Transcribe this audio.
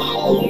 Wow.